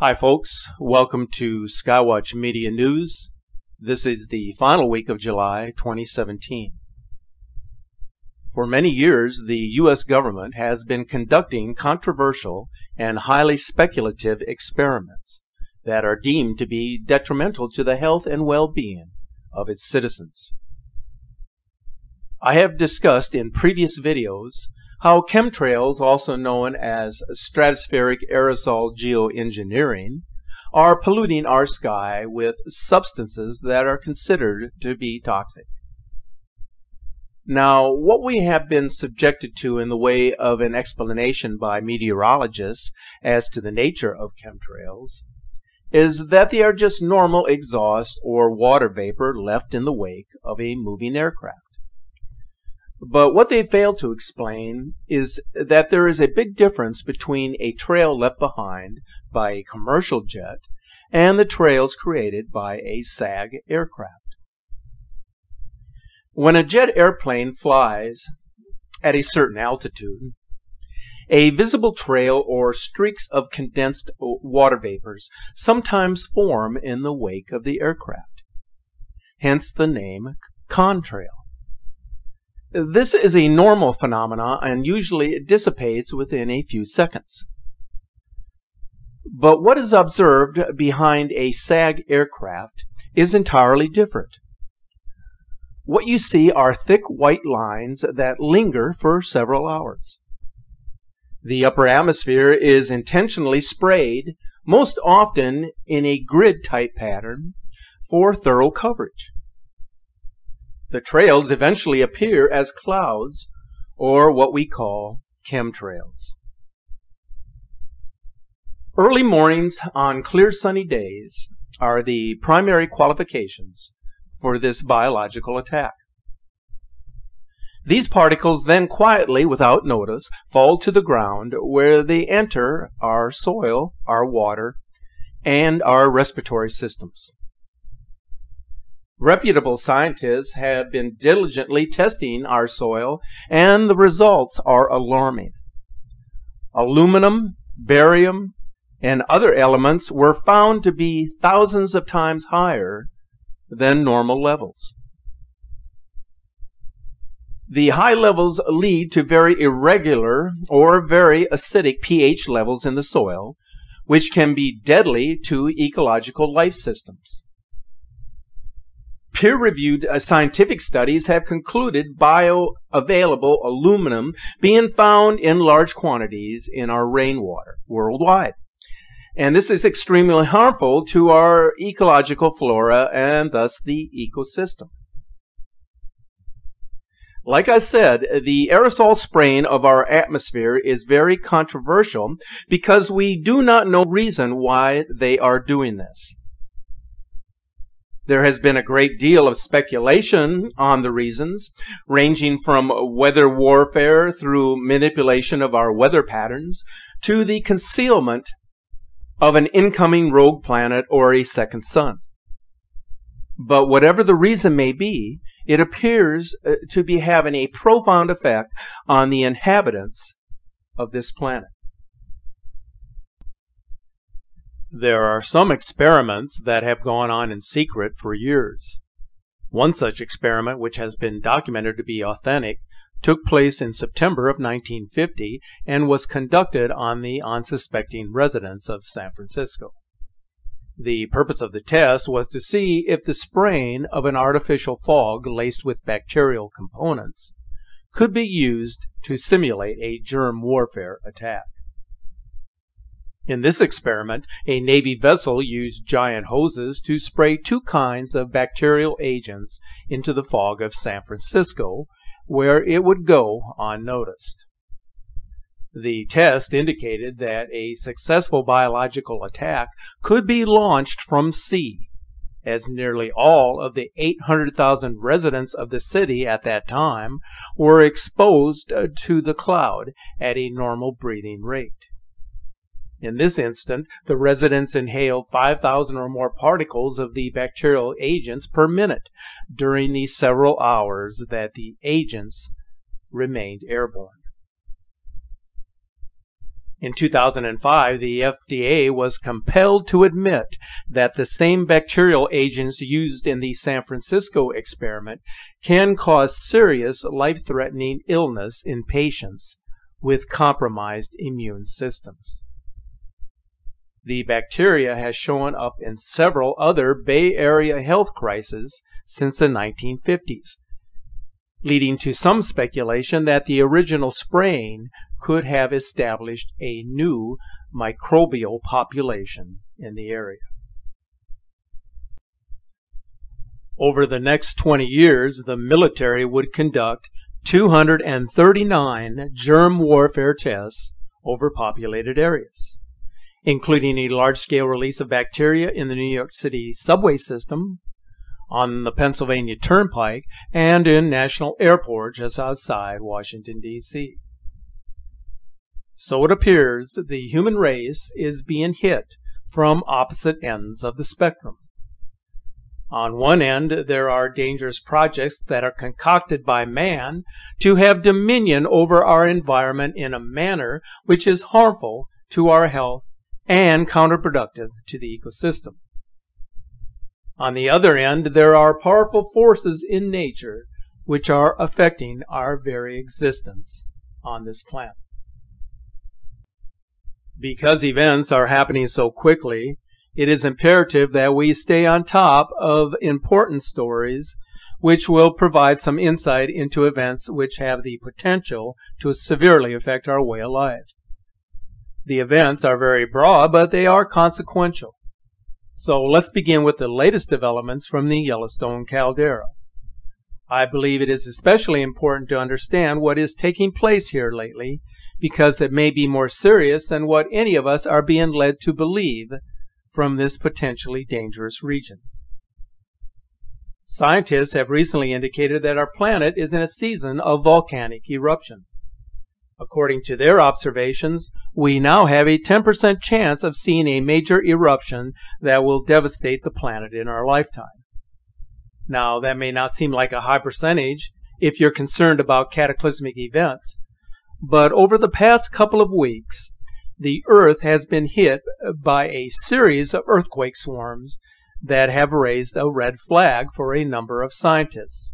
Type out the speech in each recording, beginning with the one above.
Hi, folks. Welcome to Skywatch Media News. This is the final week of July 2017. For many years, the U.S. government has been conducting controversial and highly speculative experiments that are deemed to be detrimental to the health and well-being of its citizens. I have discussed in previous videos how chemtrails, also known as stratospheric aerosol geoengineering, are polluting our sky with substances that are considered to be toxic. Now, what we have been subjected to in the way of an explanation by meteorologists as to the nature of chemtrails is that they are just normal exhaust or water vapor left in the wake of a moving aircraft. But what they fail to explain is that there is a big difference between a trail left behind by a commercial jet and the trails created by a SAG aircraft. When a jet airplane flies at a certain altitude, a visible trail or streaks of condensed water vapors sometimes form in the wake of the aircraft. Hence the name contrail. This is a normal phenomenon and usually it dissipates within a few seconds. But what is observed behind a SAG aircraft is entirely different. What you see are thick white lines that linger for several hours. The upper atmosphere is intentionally sprayed, most often in a grid type pattern, for thorough coverage. The trails eventually appear as clouds, or what we call chemtrails. Early mornings on clear sunny days are the primary qualifications for this biological attack. These particles then quietly, without notice, fall to the ground where they enter our soil, our water, and our respiratory systems. Reputable scientists have been diligently testing our soil, and the results are alarming. Aluminum, barium, and other elements were found to be thousands of times higher than normal levels. The high levels lead to very irregular or very acidic pH levels in the soil, which can be deadly to ecological life systems. Peer-reviewed uh, scientific studies have concluded bioavailable aluminum being found in large quantities in our rainwater worldwide. And this is extremely harmful to our ecological flora and thus the ecosystem. Like I said, the aerosol spraying of our atmosphere is very controversial because we do not know reason why they are doing this. There has been a great deal of speculation on the reasons, ranging from weather warfare through manipulation of our weather patterns to the concealment of an incoming rogue planet or a second sun. But whatever the reason may be, it appears uh, to be having a profound effect on the inhabitants of this planet. There are some experiments that have gone on in secret for years. One such experiment, which has been documented to be authentic, took place in September of 1950 and was conducted on the unsuspecting residents of San Francisco. The purpose of the test was to see if the spraying of an artificial fog laced with bacterial components could be used to simulate a germ warfare attack. In this experiment, a Navy vessel used giant hoses to spray two kinds of bacterial agents into the fog of San Francisco, where it would go unnoticed. The test indicated that a successful biological attack could be launched from sea, as nearly all of the 800,000 residents of the city at that time were exposed uh, to the cloud at a normal breathing rate. In this instant, the residents inhaled 5,000 or more particles of the bacterial agents per minute during the several hours that the agents remained airborne. In 2005, the FDA was compelled to admit that the same bacterial agents used in the San Francisco experiment can cause serious life threatening illness in patients with compromised immune systems. The bacteria has shown up in several other Bay Area health crises since the 1950s, leading to some speculation that the original strain could have established a new microbial population in the area. Over the next 20 years, the military would conduct 239 germ warfare tests over populated areas, including a large scale release of bacteria in the New York City subway system, on the Pennsylvania Turnpike, and in national airports just outside Washington, D.C. So it appears the human race is being hit from opposite ends of the spectrum. On one end, there are dangerous projects that are concocted by man to have dominion over our environment in a manner which is harmful to our health and counterproductive to the ecosystem. On the other end, there are powerful forces in nature which are affecting our very existence on this planet. Because events are happening so quickly, it is imperative that we stay on top of important stories which will provide some insight into events which have the potential to severely affect our way of life. The events are very broad, but they are consequential. So let's begin with the latest developments from the Yellowstone caldera. I believe it is especially important to understand what is taking place here lately because it may be more serious than what any of us are being led to believe from this potentially dangerous region. Scientists have recently indicated that our planet is in a season of volcanic eruption. According to their observations, we now have a 10% chance of seeing a major eruption that will devastate the planet in our lifetime. Now, that may not seem like a high percentage if you're concerned about cataclysmic events, but over the past couple of weeks, the Earth has been hit by a series of earthquake swarms that have raised a red flag for a number of scientists.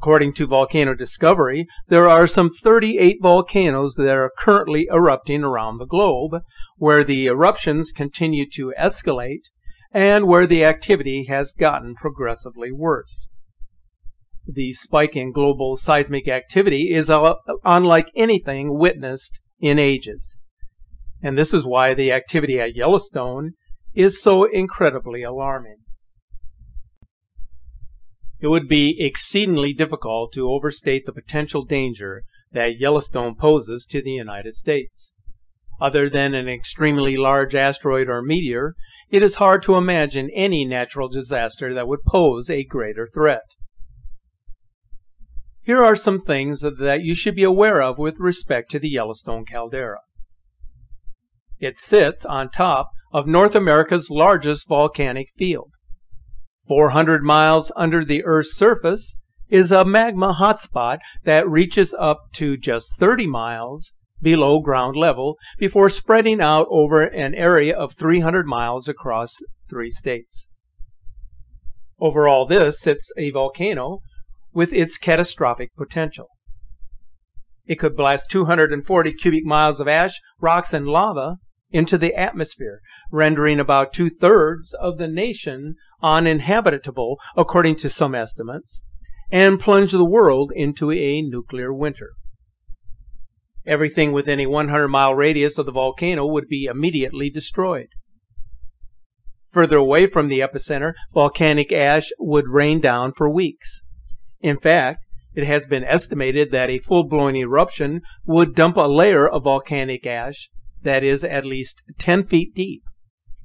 According to Volcano Discovery, there are some 38 volcanoes that are currently erupting around the globe, where the eruptions continue to escalate and where the activity has gotten progressively worse the spike in global seismic activity is unlike anything witnessed in ages. And this is why the activity at Yellowstone is so incredibly alarming. It would be exceedingly difficult to overstate the potential danger that Yellowstone poses to the United States. Other than an extremely large asteroid or meteor, it is hard to imagine any natural disaster that would pose a greater threat. Here are some things that you should be aware of with respect to the Yellowstone caldera. It sits on top of North America's largest volcanic field. 400 miles under the Earth's surface is a magma hotspot that reaches up to just 30 miles below ground level before spreading out over an area of 300 miles across three states. Over all this sits a volcano with its catastrophic potential. It could blast 240 cubic miles of ash, rocks, and lava into the atmosphere, rendering about two thirds of the nation uninhabitable, according to some estimates, and plunge the world into a nuclear winter. Everything within a 100 mile radius of the volcano would be immediately destroyed. Further away from the epicenter, volcanic ash would rain down for weeks. In fact, it has been estimated that a full blown eruption would dump a layer of volcanic ash that is at least 10 feet deep,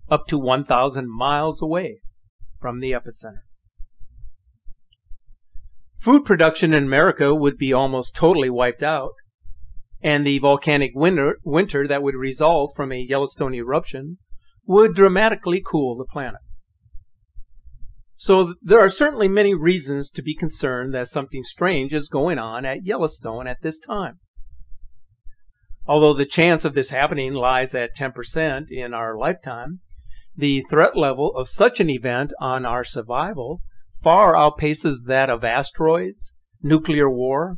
up to 1,000 miles away from the epicenter. Food production in America would be almost totally wiped out, and the volcanic winter, winter that would result from a Yellowstone eruption would dramatically cool the planet. So there are certainly many reasons to be concerned that something strange is going on at Yellowstone at this time. Although the chance of this happening lies at 10% in our lifetime, the threat level of such an event on our survival far outpaces that of asteroids, nuclear war,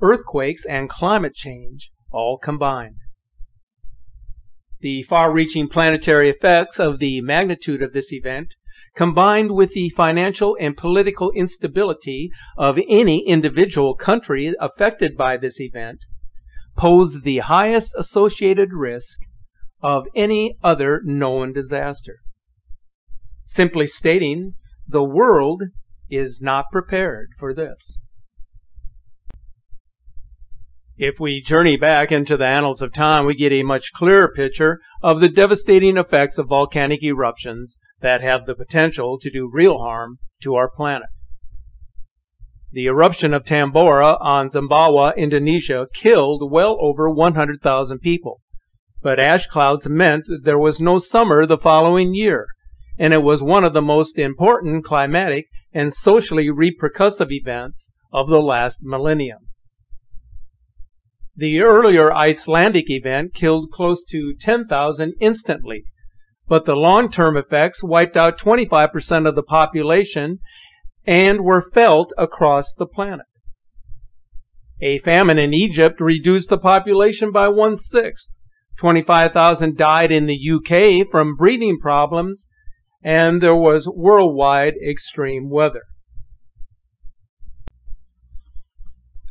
earthquakes, and climate change all combined. The far reaching planetary effects of the magnitude of this event, combined with the financial and political instability of any individual country affected by this event, pose the highest associated risk of any other known disaster. Simply stating, the world is not prepared for this. If we journey back into the annals of time, we get a much clearer picture of the devastating effects of volcanic eruptions that have the potential to do real harm to our planet. The eruption of Tambora on Sumbawa, Indonesia killed well over 100,000 people. But ash clouds meant there was no summer the following year, and it was one of the most important climatic and socially repercussive events of the last millennium. The earlier Icelandic event killed close to 10,000 instantly, but the long-term effects wiped out 25% of the population and were felt across the planet. A famine in Egypt reduced the population by one-sixth. 25,000 died in the UK from breathing problems, and there was worldwide extreme weather.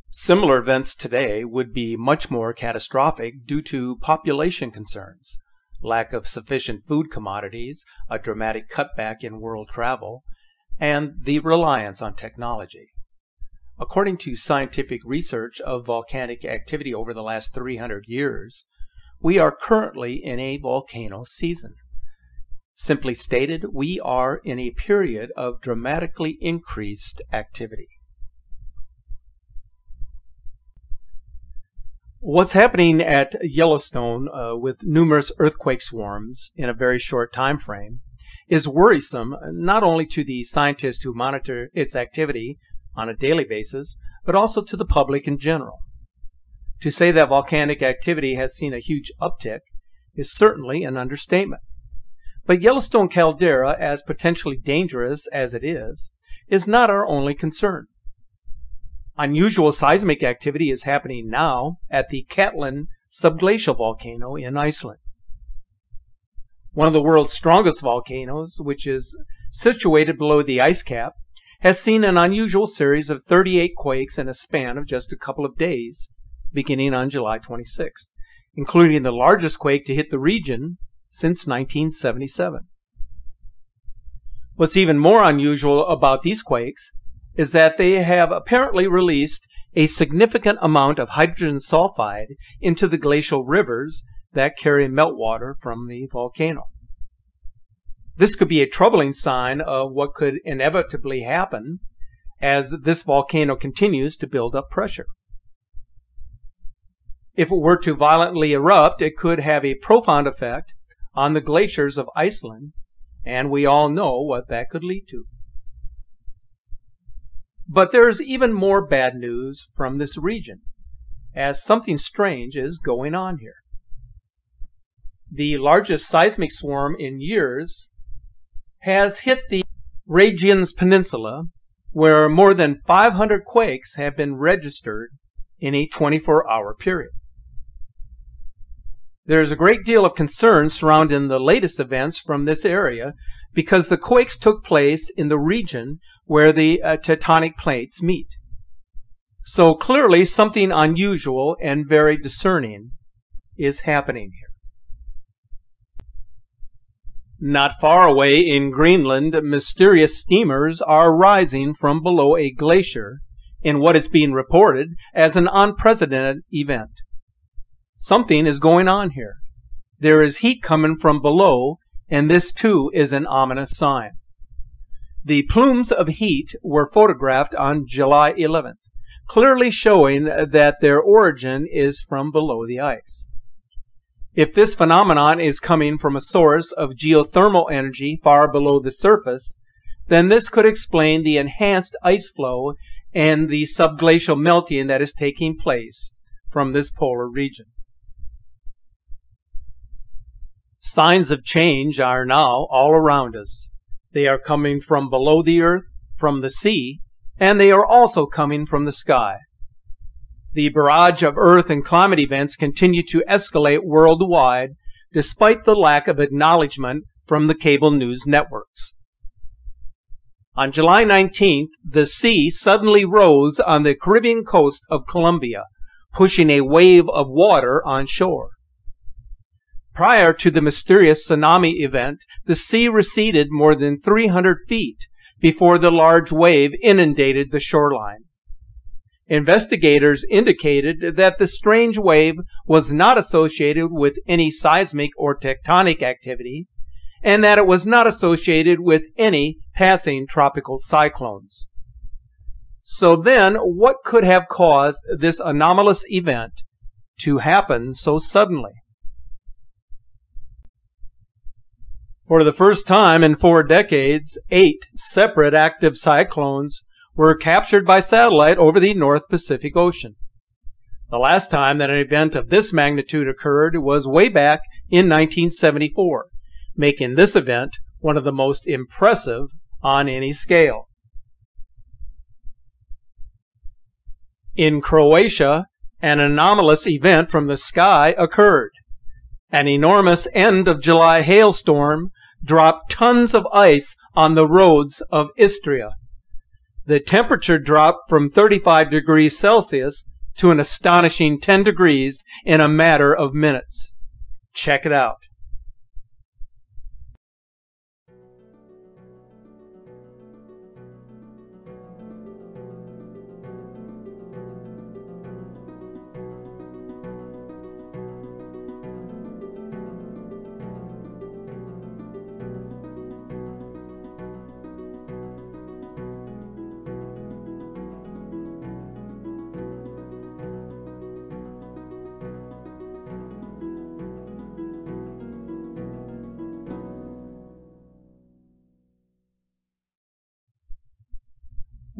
Similar events today would be much more catastrophic due to population concerns, lack of sufficient food commodities, a dramatic cutback in world travel, and the reliance on technology. According to scientific research of volcanic activity over the last 300 years, we are currently in a volcano season. Simply stated, we are in a period of dramatically increased activity. What's happening at Yellowstone uh, with numerous earthquake swarms in a very short time frame is worrisome uh, not only to the scientists who monitor its activity on a daily basis, but also to the public in general. To say that volcanic activity has seen a huge uptick is certainly an understatement. But Yellowstone caldera, as potentially dangerous as it is, is not our only concern. Unusual seismic activity is happening now at the Katla subglacial volcano in Iceland. One of the world's strongest volcanoes, which is situated below the ice cap, has seen an unusual series of 38 quakes in a span of just a couple of days, beginning on July 26th, including the largest quake to hit the region since 1977. What's even more unusual about these quakes is that they have apparently released a significant amount of hydrogen sulfide into the glacial rivers that carry meltwater from the volcano. This could be a troubling sign of what could inevitably happen as this volcano continues to build up pressure. If it were to violently erupt, it could have a profound effect on the glaciers of Iceland, and we all know what that could lead to. But there's even more bad news from this region, as something strange is going on here. The largest seismic swarm in years has hit the Reykjanes Peninsula, where more than 500 quakes have been registered in a 24 hour period. There is a great deal of concern surrounding the latest events from this area because the quakes took place in the region where the uh, tectonic plates meet. So clearly something unusual and very discerning is happening here. Not far away in Greenland, mysterious steamers are rising from below a glacier in what is being reported as an unprecedented event. Something is going on here. There is heat coming from below, and this too is an ominous sign. The plumes of heat were photographed on July 11th, clearly showing that their origin is from below the ice. If this phenomenon is coming from a source of geothermal energy far below the surface, then this could explain the enhanced ice flow and the subglacial melting that is taking place from this polar region. Signs of change are now all around us. They are coming from below the earth, from the sea, and they are also coming from the sky. The barrage of earth and climate events continue to escalate worldwide despite the lack of acknowledgement from the cable news networks. On July 19th, the sea suddenly rose on the Caribbean coast of Colombia, pushing a wave of water on shore. Prior to the mysterious tsunami event, the sea receded more than 300 feet before the large wave inundated the shoreline. Investigators indicated that the strange wave was not associated with any seismic or tectonic activity, and that it was not associated with any passing tropical cyclones. So then, what could have caused this anomalous event to happen so suddenly? For the first time in four decades, eight separate active cyclones were captured by satellite over the North Pacific Ocean. The last time that an event of this magnitude occurred was way back in 1974 making this event one of the most impressive on any scale. In Croatia, an anomalous event from the sky occurred. An enormous end of July hailstorm dropped tons of ice on the roads of Istria. The temperature dropped from 35 degrees Celsius to an astonishing 10 degrees in a matter of minutes. Check it out.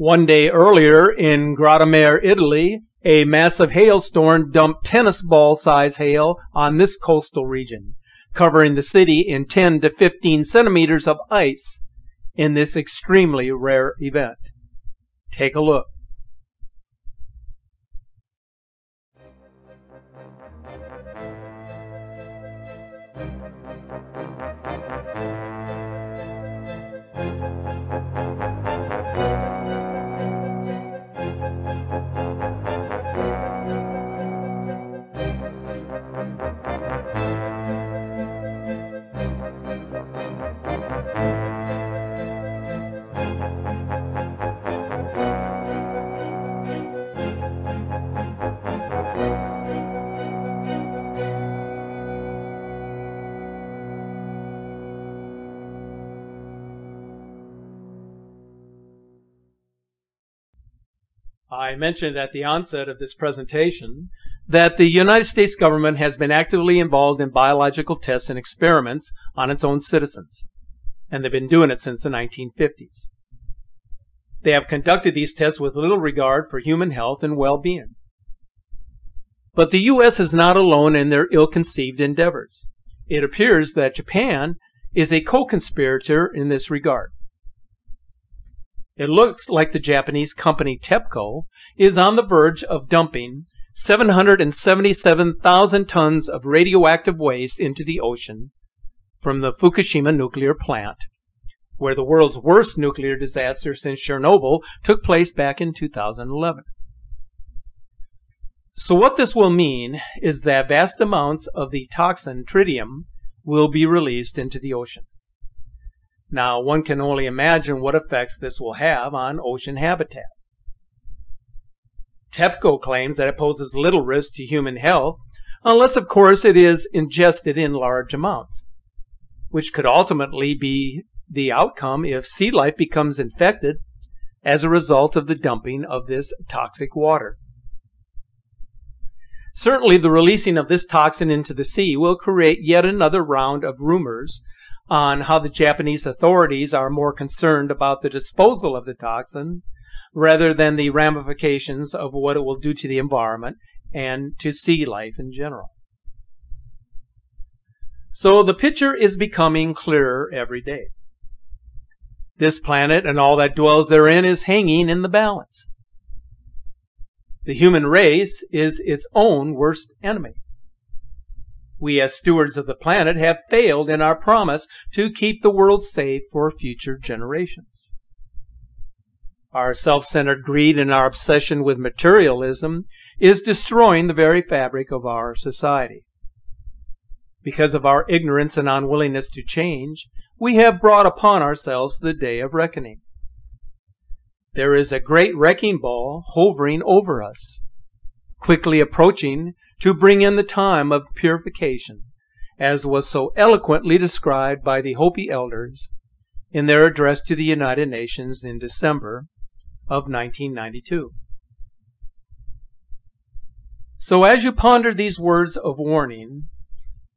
One day earlier in Grottammare, Italy, a massive hailstorm dumped tennis ball size hail on this coastal region, covering the city in 10 to 15 centimeters of ice in this extremely rare event. Take a look. I mentioned at the onset of this presentation that the United States government has been actively involved in biological tests and experiments on its own citizens, and they've been doing it since the 1950s. They have conducted these tests with little regard for human health and well-being. But the U.S. is not alone in their ill-conceived endeavors. It appears that Japan is a co-conspirator in this regard. It looks like the Japanese company TEPCO is on the verge of dumping 777,000 tons of radioactive waste into the ocean from the Fukushima nuclear plant, where the world's worst nuclear disaster since Chernobyl took place back in 2011. So what this will mean is that vast amounts of the toxin tritium will be released into the ocean. Now, one can only imagine what effects this will have on ocean habitat. TEPCO claims that it poses little risk to human health, unless, of course, it is ingested in large amounts, which could ultimately be the outcome if sea life becomes infected as a result of the dumping of this toxic water. Certainly, the releasing of this toxin into the sea will create yet another round of rumors on how the Japanese authorities are more concerned about the disposal of the toxin rather than the ramifications of what it will do to the environment and to sea life in general. So the picture is becoming clearer every day. This planet and all that dwells therein is hanging in the balance. The human race is its own worst enemy. We, as stewards of the planet, have failed in our promise to keep the world safe for future generations. Our self centered greed and our obsession with materialism is destroying the very fabric of our society. Because of our ignorance and unwillingness to change, we have brought upon ourselves the day of reckoning. There is a great wrecking ball hovering over us, quickly approaching to bring in the time of purification, as was so eloquently described by the Hopi elders in their address to the United Nations in December of 1992. So as you ponder these words of warning,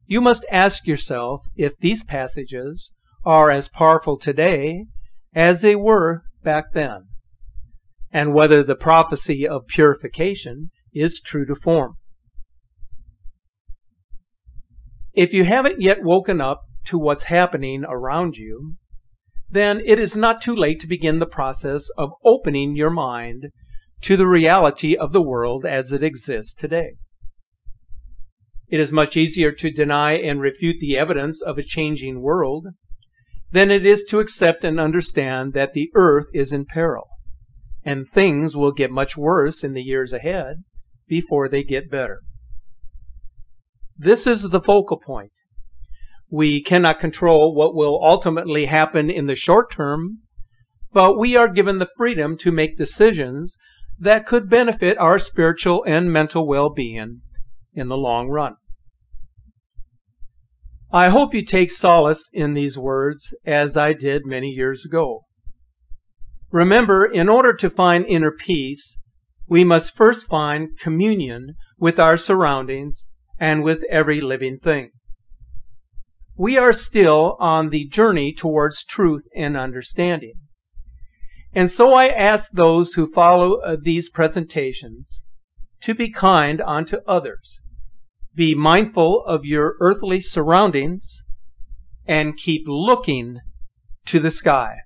you must ask yourself if these passages are as powerful today as they were back then, and whether the prophecy of purification is true to form. If you haven't yet woken up to what's happening around you, then it is not too late to begin the process of opening your mind to the reality of the world as it exists today. It is much easier to deny and refute the evidence of a changing world than it is to accept and understand that the earth is in peril and things will get much worse in the years ahead before they get better. This is the focal point. We cannot control what will ultimately happen in the short term, but we are given the freedom to make decisions that could benefit our spiritual and mental well-being in the long run. I hope you take solace in these words as I did many years ago. Remember, in order to find inner peace, we must first find communion with our surroundings and with every living thing. We are still on the journey towards truth and understanding. And so I ask those who follow uh, these presentations to be kind unto others, be mindful of your earthly surroundings, and keep looking to the sky.